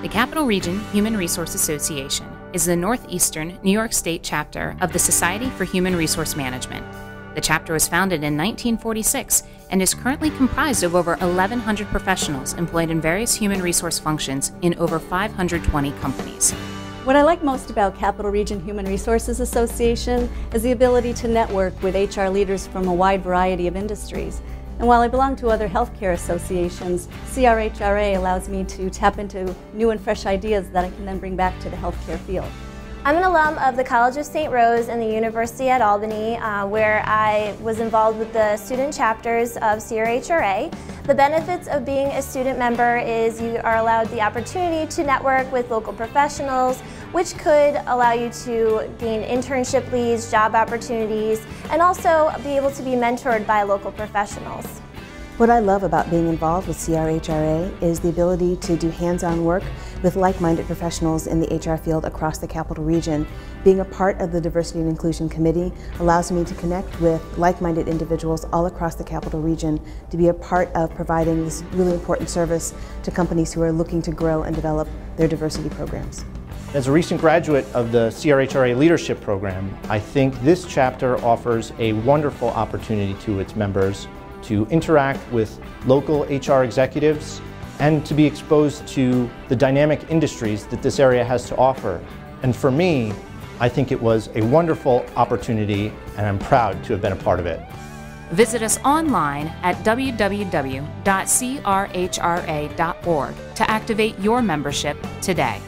The Capital Region Human Resource Association is the Northeastern New York State chapter of the Society for Human Resource Management. The chapter was founded in 1946 and is currently comprised of over 1,100 professionals employed in various human resource functions in over 520 companies. What I like most about Capital Region Human Resources Association is the ability to network with HR leaders from a wide variety of industries. And while I belong to other healthcare associations, CRHRA allows me to tap into new and fresh ideas that I can then bring back to the healthcare field. I'm an alum of the College of St. Rose and the University at Albany, uh, where I was involved with the student chapters of CRHRA. The benefits of being a student member is you are allowed the opportunity to network with local professionals, which could allow you to gain internship leads, job opportunities, and also be able to be mentored by local professionals. What I love about being involved with CRHRA is the ability to do hands-on work with like-minded professionals in the HR field across the capital region. Being a part of the Diversity and Inclusion Committee allows me to connect with like-minded individuals all across the capital region to be a part of providing this really important service to companies who are looking to grow and develop their diversity programs. As a recent graduate of the CRHRA Leadership Program, I think this chapter offers a wonderful opportunity to its members to interact with local HR executives and to be exposed to the dynamic industries that this area has to offer. And for me, I think it was a wonderful opportunity and I'm proud to have been a part of it. Visit us online at www.crhra.org to activate your membership today.